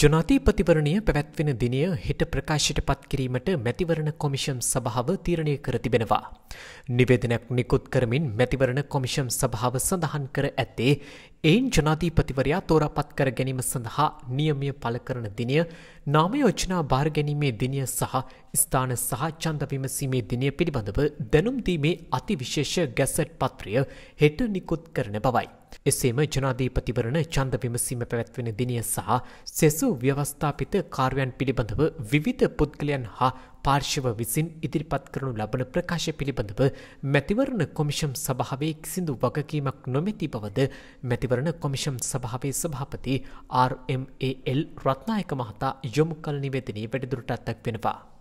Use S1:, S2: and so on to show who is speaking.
S1: ජනාධීපතිවරණය පැවැත්වෙන දිනය හෙට ප්‍රකාශයට පත් කිරීමට මැතිවරණ කොමිෂම් සභාව තීරණය කර තිබෙනවා. නිවේදනයක් නිකුත් කරමින් මැතිවරණ කොමිෂම් සභාව සඳහන් කර ඇත්තේ එයින් ජනාධීපතිවරයා තෝරාපත් කර ගැනීම සඳහා නියමය පළ කරන දිනය නාමයෝජනා භාර ගැනීමේ දිනය සහ ස්ථාන සහ චන්ද විමසීමේ දිනය පිළිබඳව දැනුම් දීමේ අතිවිශේෂ ගැසට් පත්‍රය හෙට නිකුත් කරන බවයි. එසේම ජනාධීපතිවරණ චන්ද විමසීම පැවැත්වෙන දිනය සහ සෙසු ව්‍යවස්ථාපිත කාර්යන් පිළිබඳව විවිධ පුද්ගලයන් හා පාර්ශව විසින් ඉදිරිපත් කරනු ලබන ප්‍රකාශ පිළිබඳව මැතිවරණ කොමිෂම් සභාවේ කිසිදු වගකීමක් නොමැති බවද මැතිවරණ කොමිෂම් සභාවේ සභාපති RMAL රත්නායක මහතා යොමු කළ නිවේදනයේ වැඩිදුරටත් දක්වනවා.